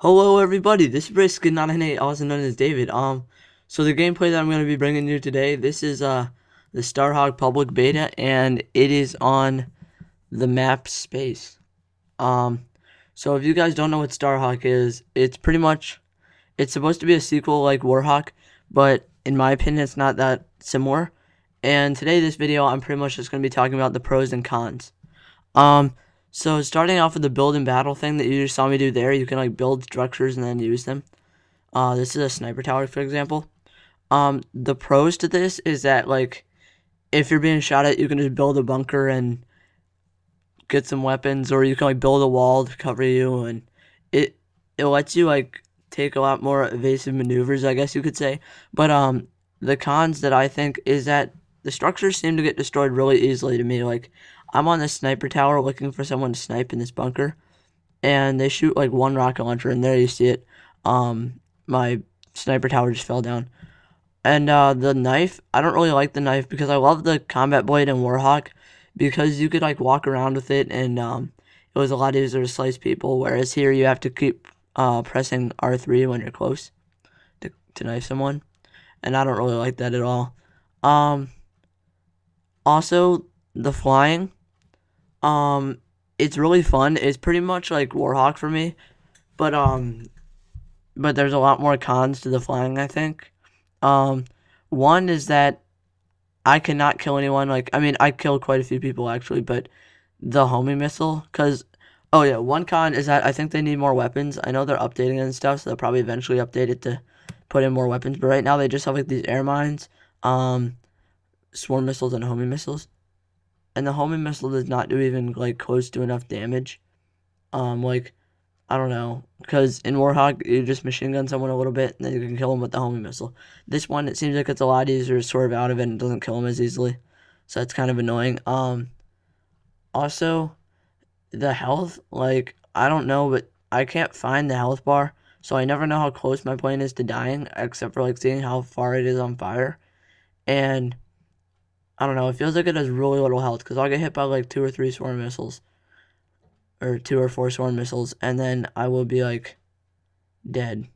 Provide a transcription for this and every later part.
Hello everybody, this is Racerkid998, also known as David. Um, so the gameplay that I'm going to be bringing you today, this is uh the Starhawk public beta, and it is on the map space. Um, so if you guys don't know what Starhawk is, it's pretty much, it's supposed to be a sequel like Warhawk, but in my opinion, it's not that similar. And today, this video, I'm pretty much just going to be talking about the pros and cons. Um, so starting off with the build and battle thing that you just saw me do there, you can like build structures and then use them. Uh, this is a sniper tower, for example. Um, the pros to this is that like, if you're being shot at, you can just build a bunker and get some weapons, or you can like build a wall to cover you, and it it lets you like take a lot more evasive maneuvers, I guess you could say. But um, the cons that I think is that the structures seem to get destroyed really easily to me. Like I'm on the sniper tower looking for someone to snipe in this bunker, and they shoot like one rocket launcher, and there you see it. Um, my sniper tower just fell down. And uh, the knife, I don't really like the knife because I love the combat blade in Warhawk because you could like walk around with it and um, it was a lot easier to slice people. Whereas here you have to keep uh, pressing R3 when you're close to, to knife someone, and I don't really like that at all. Um, also, the flying. Um, it's really fun. It's pretty much like Warhawk for me, but um, but there's a lot more cons to the flying. I think. Um, one is that I cannot kill anyone. Like, I mean, I killed quite a few people actually, but the homing missile, because oh yeah, one con is that I think they need more weapons. I know they're updating and stuff, so they'll probably eventually update it to put in more weapons. But right now they just have like these air mines, um, swarm missiles, and homing missiles and the homing missile does not do even like close to enough damage. Um, like I don't know, because in Warhawk you just machine gun someone a little bit and then you can kill them with the homing missile. This one it seems like it's a lot easier to swerve out of it and doesn't kill them as easily, so that's kind of annoying. Um, also, the health like I don't know, but I can't find the health bar, so I never know how close my plane is to dying, except for like seeing how far it is on fire, and I don't know. It feels like it has really little health because I'll get hit by like two or three swarm missiles, or two or four swarm missiles, and then I will be like dead.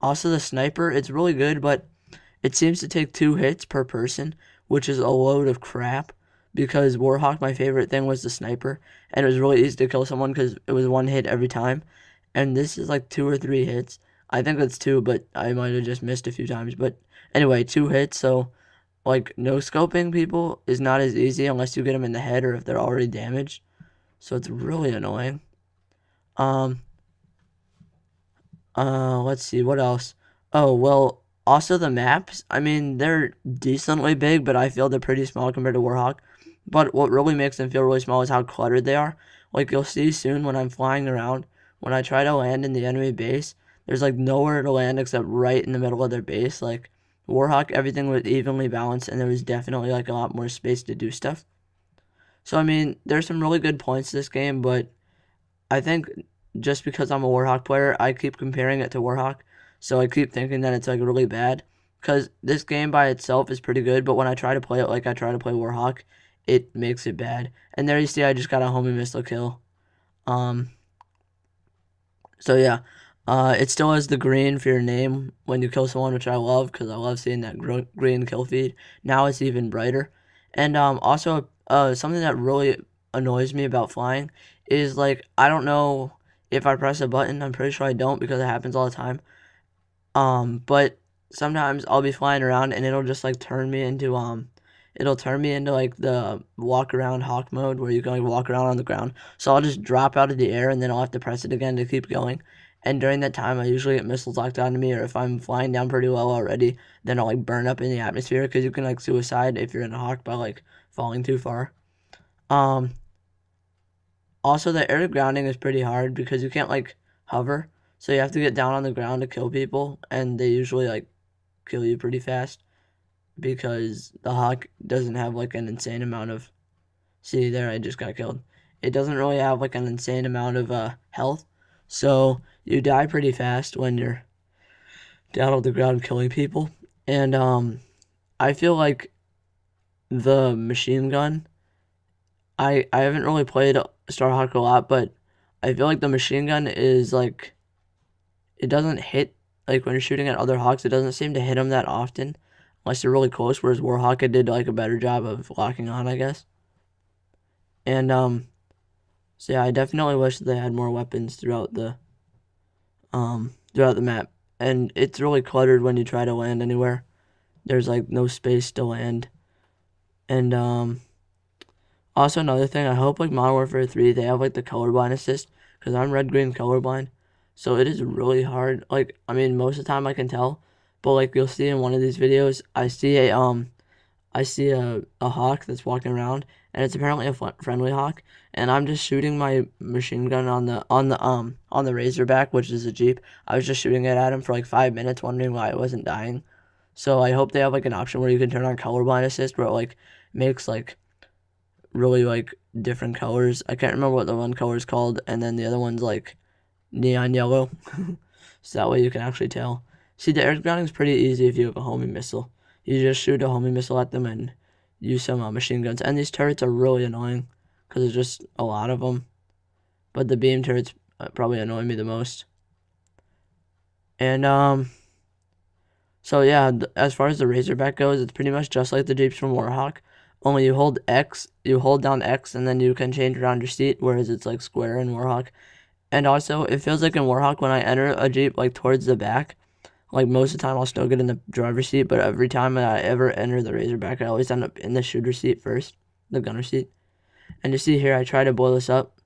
Also, the sniper, it's really good, but it seems to take two hits per person, which is a load of crap. Because Warhawk, my favorite thing was the sniper, and it was really easy to kill someone because it was one hit every time. And this is like two or three hits. I think it's two, but I might have just missed a few times. But anyway, two hits, so like no scoping people is not as easy unless you get them in the head or if they're already damaged. So it's really annoying. Um uh let's see what else. Oh, well, also the maps. I mean, they're decently big, but I feel they're pretty small compared to Warhawk. But what really makes them feel really small is how cluttered they are. Like you'll see soon when I'm flying around, when I try to land in the enemy base, there's like nowhere to land except right in the middle of their base. Like Warhawk, everything was evenly balanced, and there was definitely like a lot more space to do stuff. So I mean, there's some really good points to this game, but I think just because I'm a Warhawk player, I keep comparing it to Warhawk, so I keep thinking that it's like really bad. Because this game by itself is pretty good, but when I try to play it like I try to play Warhawk, it makes it bad. And there you see, I just got a homing missile kill. Um. So yeah, uh, it still has the green for your name when you kill someone, which I love because I love seeing that green kill feed. Now it's even brighter. And um, also, uh, something that really annoys me about flying is like, I don't know if I press a button. I'm pretty sure I don't because it happens all the time. Um, but sometimes I'll be flying around and it'll just like turn me into um it'll turn me into like the walk around hawk mode where you can like walk around on the ground. So I'll just drop out of the air and then I'll have to press it again to keep going. And during that time, I usually get missiles locked onto me, or if I'm flying down pretty low already, then I'll like burn up in the atmosphere because you can like suicide if you're in a hawk by like falling too far. Um. Also, the air grounding is pretty hard because you can't like hover, so you have to get down on the ground to kill people, and they usually like kill you pretty fast because the hawk doesn't have like an insane amount of. See there, I just got killed. It doesn't really have like an insane amount of uh health, so you die pretty fast when you're down on the ground killing people. And um, I feel like the machine gun. I I haven't really played Starhawk a lot, but I feel like the machine gun is like it doesn't hit like when you're shooting at other hawks. It doesn't seem to hit them that often unless they're really close. Whereas Warhawk did like a better job of locking on, I guess. And um, so yeah, I definitely wish they had more weapons throughout the um throughout the map. And it's really cluttered when you try to land anywhere. There's like no space to land. And um also another thing, I hope like Modern Warfare 3 they have like the colorblind assist because I'm red green colorblind. So it is really hard. Like I mean most of the time I can tell, but like you'll see in one of these videos, I see a um I see a, a hawk that's walking around and it's apparently a friendly hawk and I'm just shooting my machine gun on the on the um on the Razorback, which is a Jeep. I was just shooting it at him for like 5 minutes wondering why it wasn't dying. So I hope they have like an option where you can turn on colorblind assist where it like makes like really like different colors. I can't remember what the one color is called, and then the other one's like neon yellow. so that way you can actually tell. See, the air grounding is pretty easy if you have a homing missile. You just shoot a homing missile at them and use some uh, machine guns. And these turrets are really annoying because there's just a lot of them. But the beam turrets uh, probably annoy me the most. And um, so yeah, as far as the Razorback goes, it's pretty much just like the Jeeps from Warhawk. Only you hold X, you hold down X, and then you can change around your seat, whereas it's like square in Warhawk. And also, it feels like in Warhawk when I enter a Jeep like towards the back, like most of the time I'll still get in the driver's seat, but every time I ever enter the Razorback, I always end up in the shooter seat first, the gunner seat. And you see here, I try to blow this up,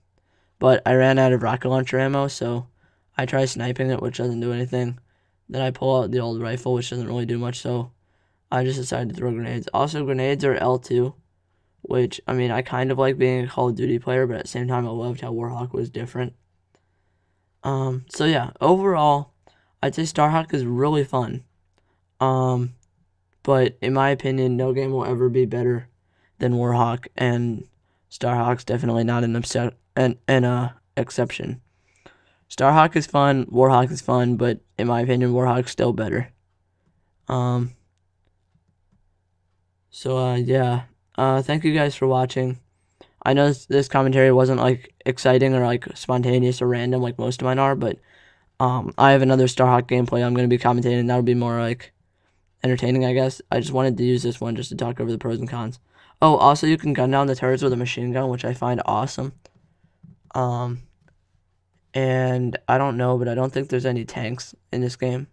but I ran out of rocket launcher ammo, so I try sniping it, which doesn't do anything. Then I pull out the old rifle, which doesn't really do much, so I just decided to throw grenades. Also, grenades are L2, which, I mean, I kind of like being a Call of Duty player, but at the same time, I loved how Warhawk was different. Um, so yeah, overall, I'd say Starhawk is really fun. Um, but in my opinion, no game will ever be better than Warhawk, and Starhawk's definitely not an, an, an uh, exception. Starhawk is fun, Warhawk is fun, but in my opinion, Warhawk's still better. Um, so, uh, yeah. Uh, thank you guys for watching. I know this, commentary wasn't, like, exciting or, like, spontaneous or random like most of mine are, but, um, I have another Starhawk gameplay I'm going to be commentating. That'll be more, like, entertaining, I guess. I just wanted to use this one just to talk over the pros and cons. Oh, also, you can gun down the turrets with a machine gun, which I find awesome. Um, and I don't know, but I don't think there's any tanks in this game.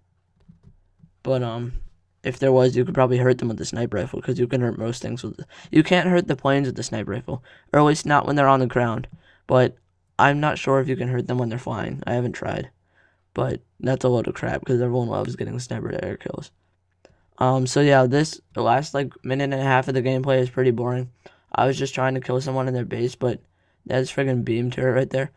But, um, if there was, you could probably hurt them with the sniper rifle because you can hurt most things with. The, you can't hurt the planes with the sniper rifle, or at least not when they're on the ground. But I'm not sure if you can hurt them when they're flying. I haven't tried, but that's a load of crap because everyone loves getting sniper air kills. Um. So yeah, this last like minute and a half of the gameplay is pretty boring. I was just trying to kill someone in their base, but that's friggin' beam turret right there.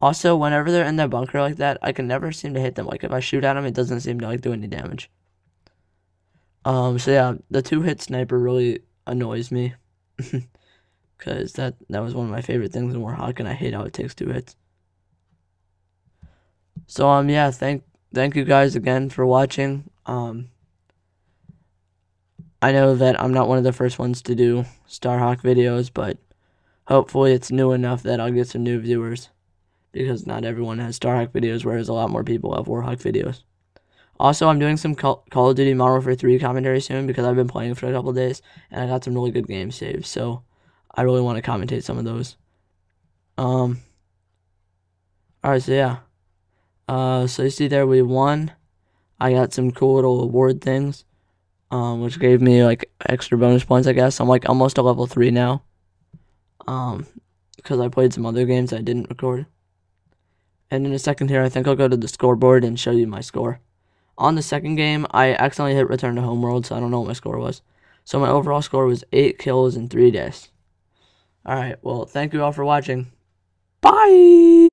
Also, whenever they're in their bunker like that, I can never seem to hit them. Like if I shoot at them, it doesn't seem to like do any damage. Um, so yeah, the two hit sniper really annoys me. Cause that that was one of my favorite things in Warhawk and I hate how it takes two hits. So um yeah, thank thank you guys again for watching. Um I know that I'm not one of the first ones to do Starhawk videos, but hopefully it's new enough that I'll get some new viewers. Because not everyone has Starhawk videos, whereas a lot more people have Warhawk videos. Also, I'm doing some Call, of Duty Modern Warfare 3 commentary soon because I've been playing for a couple days and I got some really good game saves. So I really want to commentate some of those. Um. All right, so yeah. Uh, so you see there we won. I got some cool little award things, um, which gave me like extra bonus points. I guess I'm like almost a level three now. Um, because I played some other games I didn't record. And in a second here, I think I'll go to the scoreboard and show you my score. On the second game, I accidentally hit return to homeworld, so I don't know what my score was. So my overall score was 8 kills in 3 days. Alright, well, thank you all for watching. Bye!